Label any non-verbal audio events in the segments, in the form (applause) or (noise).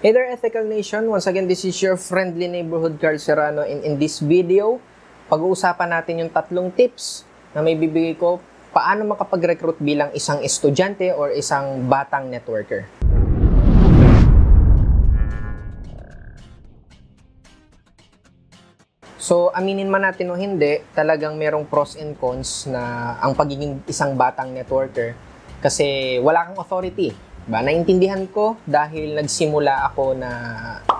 Hey there, Ethical Nation! Once again, this is your friendly neighborhood Carl Serrano and in this video, pag-uusapan natin yung tatlong tips na may bibigay ko paano makapag-recruit bilang isang estudyante or isang batang networker. So, aminin man natin o hindi, talagang merong pros and cons na ang pagiging isang batang networker kasi wala kang authority. Ba, naintindihan ko dahil nagsimula ako na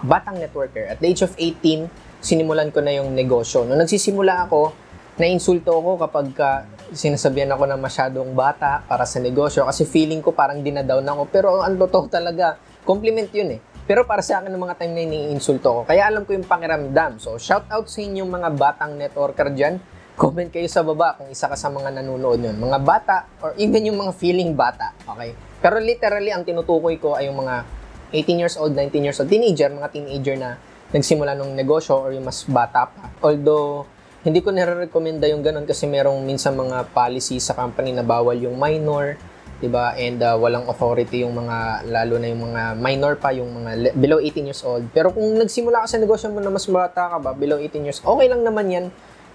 batang networker. At the age of 18, sinimulan ko na yung negosyo. Nung nagsisimula ako, nainsulto ako kapag ka sinasabihan ako na masyadong bata para sa negosyo kasi feeling ko parang dinadown ako. Pero ang totoo talaga, compliment yun eh. Pero para sa akin, ng mga time na iniinsulto ko. Kaya alam ko yung pakiramdam. So, shout out sa inyong mga batang networker dyan. Comment kayo sa baba kung isa ka sa mga nanonood nun. Mga bata or even yung mga feeling bata. Okay? Pero literally, ang tinutukoy ko ay yung mga 18 years old, 19 years old, teenager, mga teenager na nagsimula ng negosyo or yung mas bata pa. Although, hindi ko nare-recommenda yung ganun kasi merong minsan mga policy sa company na bawal yung minor, 'di ba? And uh, walang authority yung mga lalo na yung mga minor pa, yung mga below 18 years old. Pero kung nagsimula ka sa negosyo mo na mas bata ka ba, below 18 years, okay lang naman 'yan.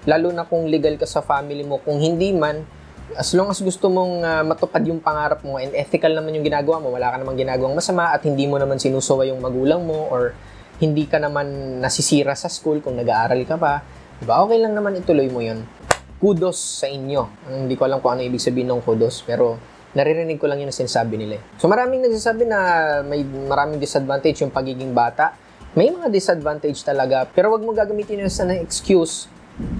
Lalo na kung legal ka sa family mo. Kung hindi man, as long as gusto mong uh, matupad yung pangarap mo and ethical naman yung ginagawa mo, wala ka namang ginagawang masama at hindi mo naman sinusuwa yung magulang mo or hindi ka naman nasisira sa school kung nag-aaral ka pa, diba? Okay lang naman ituloy mo yun. Kudos sa inyo. Hindi ko alam kung ano ibig sabihin ng kudos, pero naririnig ko lang yun na sinasabi nila. eh. So maraming nagsasabi na may maraming disadvantage yung pagiging bata. May mga disadvantage talaga, pero wag mo gagamitin yun sa excuse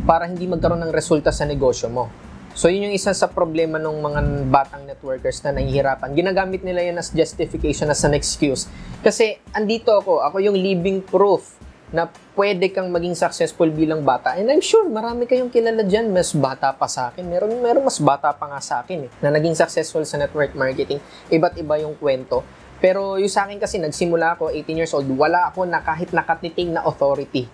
para hindi magkaroon ng resulta sa negosyo mo. So yun yung isa sa problema ng mga batang networkers na nahihirapan. Ginagamit nila yun as justification, as an excuse. Kasi andito ako, ako yung living proof na pwede kang maging successful bilang bata. And I'm sure marami kayong kilala dyan, mas bata pa sa akin. Meron, meron mas bata pa nga sa akin eh, na naging successful sa network marketing. Iba't iba yung kwento. Pero yung sa akin kasi, nagsimula ako, 18 years old, wala ako na kahit nakatiting na authority.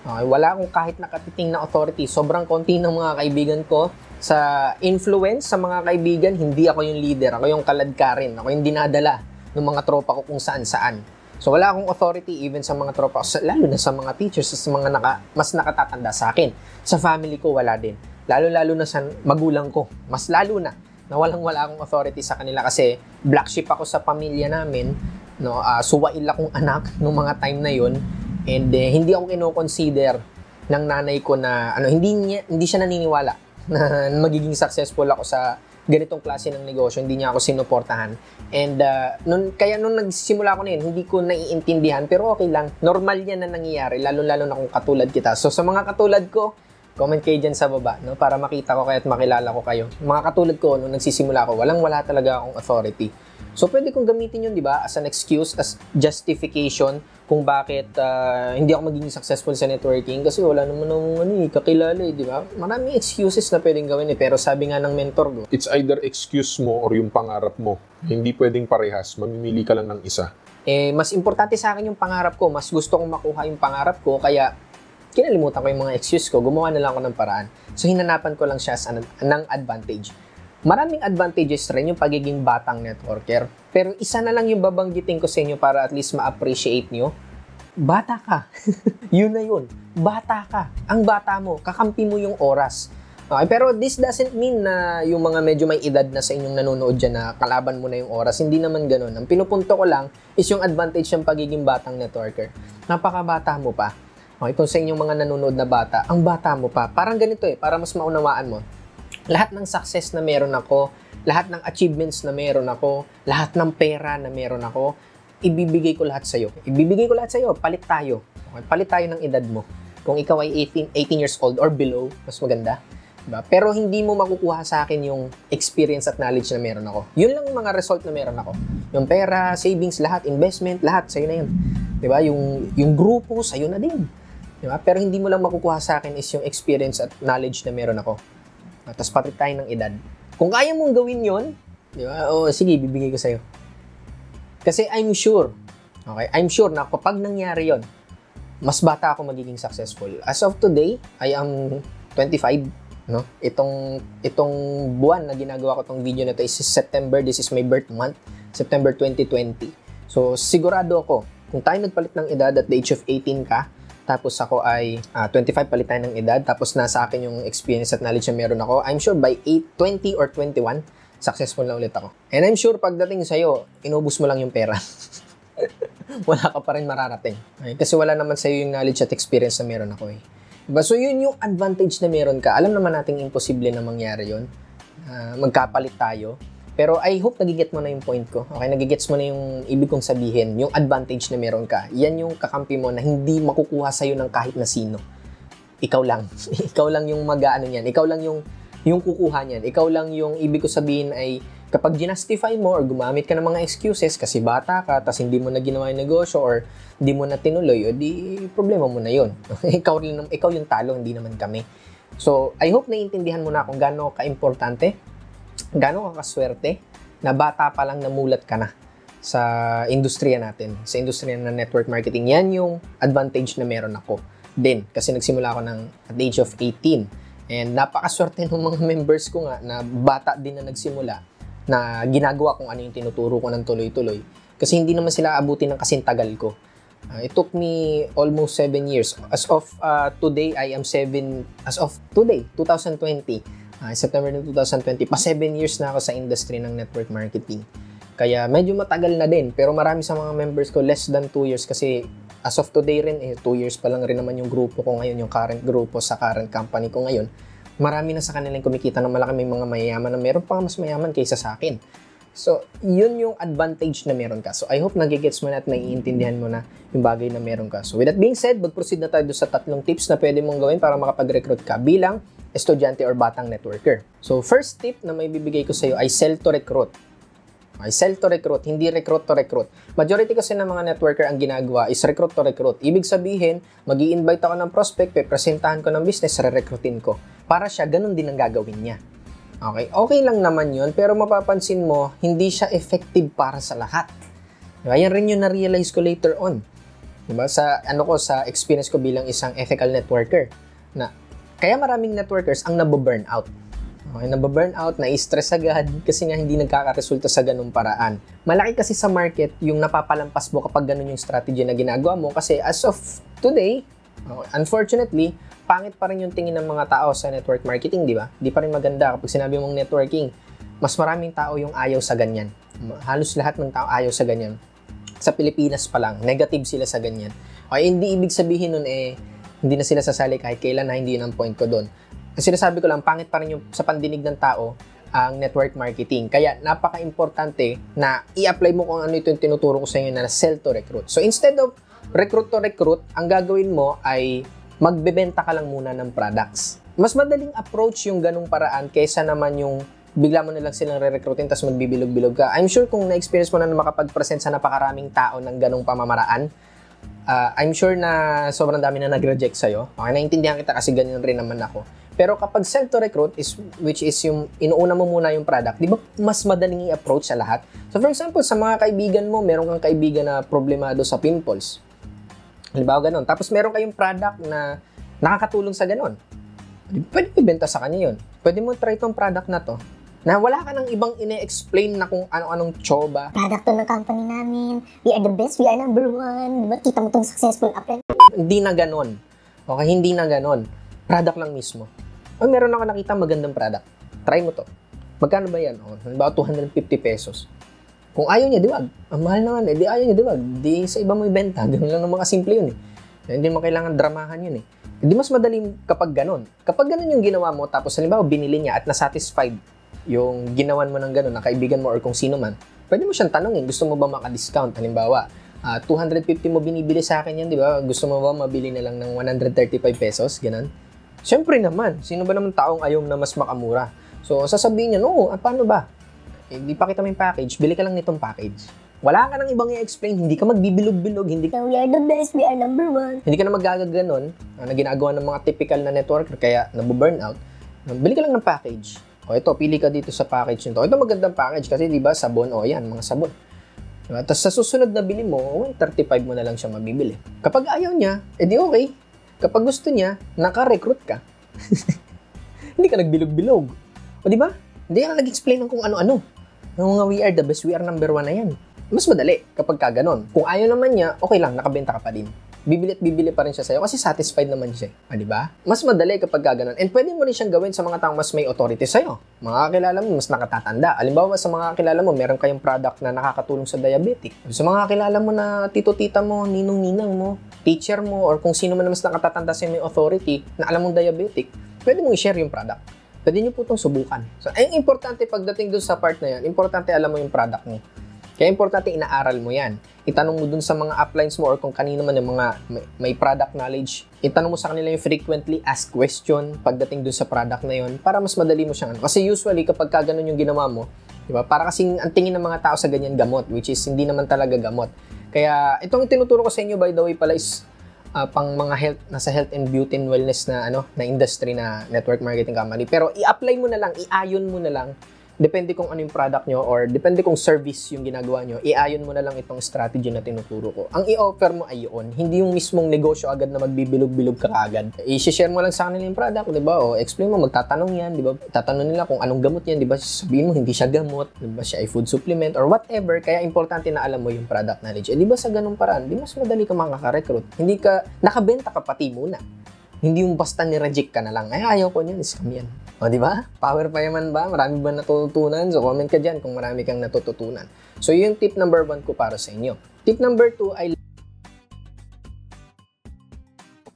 Okay, wala akong kahit nakatiting na authority. Sobrang konti ng mga kaibigan ko. Sa influence sa mga kaibigan, hindi ako yung leader. Ako yung kaladkarin. Ako yung dinadala ng mga tropa ko kung saan-saan. So wala akong authority even sa mga tropa ko, lalo na sa mga teachers, sa mga naka, mas nakatatanda sa akin. Sa family ko, wala din. Lalo-lalo na sa magulang ko. Mas lalo na na walang wala akong authority sa kanila kasi black sheep ako sa pamilya namin. No, uh, suwail akong anak nung mga time na yon and uh, hindi ako kino-consider ng nanay ko na ano hindi niya, hindi siya naniniwala (laughs) na magiging successful ako sa ganitong klase ng negosyo, hindi niya ako sinuportahan. And uh, nun, kaya nung nagsimula ko na yun, hindi ko naiintindihan, pero okay lang. Normal yan na nangyayari, lalo-lalo na kung katulad kita. So sa mga katulad ko, comment kayo dyan sa baba, no? Para makita ko kayo at makilala ko kayo. Mga katulad ko, nung nagsisimula ko, walang-wala talaga akong authority. So pwede kong gamitin yun, di ba, as an excuse, as justification kung bakit uh, hindi ako magiging successful sa networking kasi wala naman ng ano, eh, kakilala eh, di ba? Maraming excuses na pwedeng gawin eh, pero sabi nga ng mentor ko, It's either excuse mo or yung pangarap mo. Hindi pwedeng parehas. Mamimili ka lang ng isa. eh, mas importante sa akin yung pangarap ko, mas gusto kong makuha yung pangarap ko, kaya kinalimutan ko yung mga excuse ko, gumawa na lang ako ng paraan. So, hinanapan ko lang siya sa, ng advantage. Maraming advantages rin yung pagiging batang networker. Pero isa na lang yung babanggitin ko sa inyo para at least ma-appreciate nyo. Bata ka. (laughs) yun na yun. Bata ka. Ang bata mo, kakampi mo yung oras. Okay, pero this doesn't mean na yung mga medyo may edad na sa inyong nanonood dyan na kalaban mo na yung oras. Hindi naman ganun. Ang pinupunto ko lang is yung advantage ng pagiging batang networker. Napakabata mo pa. Okay, kung sa inyong mga nanonood na bata, ang bata mo pa. Parang ganito eh, para mas maunawaan mo lahat ng success na meron ako, lahat ng achievements na meron ako, lahat ng pera na meron ako, ibibigay ko lahat sa'yo. Ibibigay ko lahat sa'yo, palit tayo. Okay? Palit tayo ng edad mo. Kung ikaw ay 18, 18 years old or below, mas maganda. Diba? Pero hindi mo makukuha sa akin yung experience at knowledge na meron ako. Yun lang yung mga result na meron ako. Yung pera, savings, lahat, investment, lahat, sa'yo na yun. Diba? Yung, yung grupo, sa'yo na din. Diba? Pero hindi mo lang makukuha sa akin is yung experience at knowledge na meron ako. Tapos palit tayo ng edad. Kung kaya mong gawin yon, di ba? O sige, bibigay ko sa'yo. Kasi I'm sure, okay, I'm sure na kapag nangyari yon, mas bata ako magiging successful. As of today, I am 25, no? Itong itong buwan na ginagawa ko tong video na to is September. This is my birth month, September 2020. So sigurado ako Kung tayo nagpalit ng edad at the age of 18 ka, tapos ako ay ah, 25 palit tayo ng edad, tapos nasa akin yung experience at knowledge na meron ako, I'm sure by 8, 20 or 21, successful na ulit ako. And I'm sure pagdating sa'yo, inubos mo lang yung pera. (laughs) wala ka pa rin mararating. Okay? Kasi wala naman sa'yo yung knowledge at experience na meron ako eh. Diba? So yun yung advantage na meron ka. Alam naman nating imposible na mangyari yun. Ah, magkapalit tayo. Pero I hope nagigets mo na yung point ko. Okay, nagigets mo na yung ibig kong sabihin, yung advantage na meron ka. Yan yung kakampi mo na hindi makukuha sa'yo ng kahit na sino. Ikaw lang. (laughs) Ikaw lang yung mag-ano niyan. Ikaw lang yung yung kukuha niyan. Ikaw lang yung ibig ko sabihin ay kapag ginastify mo or gumamit ka ng mga excuses kasi bata ka tapos hindi mo na ginawa yung negosyo or hindi mo na tinuloy, o di problema mo na yon. (laughs) ikaw, ikaw yung talo, hindi naman kami. So, I hope naiintindihan mo na kung gaano ka-importante, gaano ka kaswerte na bata pa lang namulat ka na sa industriya natin, sa industriya ng network marketing. Yan yung advantage na meron ako din kasi nagsimula ako ng at age of 18 And napakaswerte ng mga (laughs) members ko nga na bata din na nagsimula na ginagawa kung ano yung tinuturo ko ng tuloy-tuloy. Kasi hindi naman sila abutin ng kasintagal ko. Uh, it took me almost 7 years. As of uh, today, I am 7, as of today, 2020, uh, September ng 2020, pa 7 years na ako sa industry ng network marketing. Kaya medyo matagal na din, pero marami sa mga members ko less than 2 years kasi as of today rin, eh, 2 years pa lang rin naman yung grupo ko ngayon, yung current grupo sa current company ko ngayon. Marami na sa kanilang kumikita ng malaki may mga mayayaman na meron pa mas mayaman kaysa sa akin. So, yun yung advantage na meron ka. So, I hope nagigets mo na at naiintindihan mo na yung bagay na meron ka. So, with that being said, mag-proceed na tayo sa tatlong tips na pwede mong gawin para makapag-recruit ka bilang estudyante or batang networker. So, first tip na may bibigay ko sa iyo ay sell to recruit. Okay, sell to recruit, hindi recruit to recruit. Majority kasi ng mga networker ang ginagawa is recruit to recruit. Ibig sabihin, mag invite ako ng prospect, pepresentahan ko ng business, re-recruitin ko. Para siya, ganun din ang gagawin niya. Okay, okay lang naman yun, pero mapapansin mo, hindi siya effective para sa lahat. Diba? Yan rin yung na-realize ko later on. Diba? Sa, ano ko, sa experience ko bilang isang ethical networker. Na, kaya maraming networkers ang nababurn out. Okay, nababurn out, na-stress agad kasi nga hindi nagkakaresulta sa ganung paraan. Malaki kasi sa market yung napapalampas mo kapag ganun yung strategy na ginagawa mo kasi as of today, unfortunately, pangit pa rin yung tingin ng mga tao sa network marketing, di ba? Di pa rin maganda kapag sinabi mong networking. Mas maraming tao yung ayaw sa ganyan. Halos lahat ng tao ayaw sa ganyan. Sa Pilipinas pa lang, negative sila sa ganyan. Okay, hindi ibig sabihin nun eh, hindi na sila sasali kahit kailan na hindi yun ang point ko doon sinasabi ko lang, pangit pa rin yung sa pandinig ng tao ang network marketing. Kaya napaka-importante na i-apply mo kung ano ito yung tinuturo ko sa inyo na sell to recruit. So instead of recruit to recruit, ang gagawin mo ay magbebenta ka lang muna ng products. Mas madaling approach yung ganung paraan kaysa naman yung bigla mo na lang silang re-recruitin tapos magbibilog-bilog ka. I'm sure kung na-experience mo na na makapag-present sa napakaraming tao ng ganung pamamaraan, uh, I'm sure na sobrang dami na nag-reject sa'yo. Okay, naintindihan kita kasi ganyan rin naman ako. Pero kapag sell to recruit is which is yung inuuna mo muna yung product, 'di ba? Mas madaling i-approach sa lahat. So for example, sa mga kaibigan mo, meron kang kaibigan na problemado sa pimples. Halimbawa ganun. Tapos meron kayong product na nakakatulong sa ganun. Pwede ibenta sa kanya yun. Pwede mo try tong product na to na wala ka nang ibang ine-explain na kung ano-anong choba. Product to ng company namin. We are the best. We are number one. Diba? Kita mo tong successful appliance. Hindi na ganon. Okay, hindi na ganon. Product lang mismo. Ay, meron ako nakita magandang product. Try mo to. Magkano ba yan? Oh, halimbawa, 250 pesos. Kung ayaw niya, diwag. Ang mahal naman eh. Di ayaw niya, diwag. Di sa iba mo ibenta. (laughs) Ganun lang ng mga simple yun eh. Hindi mo kailangan dramahan yun eh. Hindi mas madaling kapag ganun. Kapag ganun yung ginawa mo, tapos halimbawa binili niya at nasatisfied yung ginawan mo ng ganun, na kaibigan mo or kung sino man, pwede mo siyang tanongin, gusto mo ba maka-discount? Halimbawa, uh, ah, 250 mo binibili sa akin yan, di ba? Gusto mo ba mabili na lang ng 135 pesos? Ganun. Siyempre naman, sino ba naman taong ayaw na mas makamura? So, sasabihin niya, no, ah, paano ba? Eh, di pa kita may package, bili ka lang nitong package. Wala ka nang ibang i-explain, hindi ka magbibilog-bilog, hindi ka... We are the best, we are number one. Hindi ka na magagaganon uh, na ginagawa ng mga typical na networker, kaya nabu-burnout. Bili ka lang ng package. O ito, pili ka dito sa package nito. Ito magandang package kasi di ba sabon, o yan, mga sabon. Diba? Tapos sa susunod na bili mo, 135 mo na lang siya mabibili. Kapag ayaw niya, edi okay, Kapag gusto niya, naka-recruit ka. (laughs) hindi ka nagbilog-bilog. O di ba? Hindi ka nag-explain ng kung ano-ano. Yung mga we are the best, we are number one na yan. Mas madali kapag ka ganun. Kung ayaw naman niya, okay lang, nakabenta ka pa din bibili at bibili pa rin siya sa'yo kasi satisfied naman siya. Ah, di ba? Mas madali kapag gaganon. And pwede mo rin siyang gawin sa mga taong mas may authority sa'yo. Mga kakilala mo, mas nakatatanda. Alimbawa, sa mga kakilala mo, meron kayong product na nakakatulong sa diabetic. Sa mga kakilala mo na tito-tita mo, ninong-ninang mo, teacher mo, or kung sino man mas nakatatanda sa may authority na alam mong diabetic, pwede mong i-share yung product. Pwede nyo po itong subukan. So, ang importante pagdating dun sa part na yan, importante alam mo yung product mo. Kaya importante inaaral mo yan. Itanong mo dun sa mga uplines mo or kung kanino man yung mga may, may product knowledge. Itanong mo sa kanila yung frequently asked question pagdating dun sa product na yun para mas madali mo siyang ano. Kasi usually kapag ka yung ginawa mo, di ba? Para kasing ang tingin ng mga tao sa ganyan gamot, which is hindi naman talaga gamot. Kaya itong tinuturo ko sa inyo by the way pala is uh, pang mga health nasa health and beauty and wellness na ano na industry na network marketing company. Pero i-apply mo na lang, i-ayon mo na lang depende kung ano yung product nyo or depende kung service yung ginagawa nyo, iayon mo na lang itong strategy na tinuturo ko. Ang i-offer mo ay yun, hindi yung mismong negosyo agad na magbibilog-bilog ka agad. I-share mo lang sa kanila yung product, di ba? O explain mo, magtatanong yan, di ba? Tatanong nila kung anong gamot yan, di ba? Sabihin mo, hindi siya gamot, di ba? Siya ay food supplement or whatever. Kaya importante na alam mo yung product knowledge. Eh, di ba sa ganung paraan, di mas madali ka makaka-recruit. Hindi ka, nakabenta ka pati muna. Hindi yung basta ni-reject ka na lang. Ay, ayaw ko niyan, scam yan. O, di ba? Power pa yaman ba? Marami ba natutunan? So, comment ka dyan kung marami kang natututunan. So, yun tip number one ko para sa inyo. Tip number two ay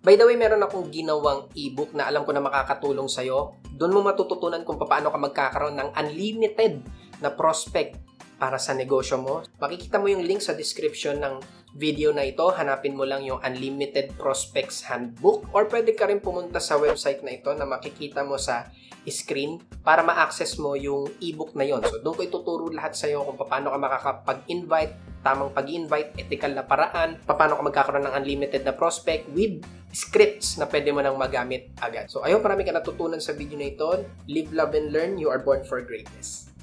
By the way, meron akong ginawang ebook na alam ko na makakatulong sa'yo. Doon mo matututunan kung paano ka magkakaroon ng unlimited na prospect para sa negosyo mo. Makikita mo yung link sa description ng video na ito. Hanapin mo lang yung Unlimited Prospects Handbook or pwede ka rin pumunta sa website na ito na makikita mo sa screen para ma-access mo yung ebook na yon. So, doon ko ituturo lahat sa iyo kung paano ka makakapag-invite, tamang pag-invite, ethical na paraan, paano ka magkakaroon ng unlimited na prospect with scripts na pwede mo nang magamit agad. So, ayun, marami ka natutunan sa video na ito. Live, love, and learn. You are born for greatness.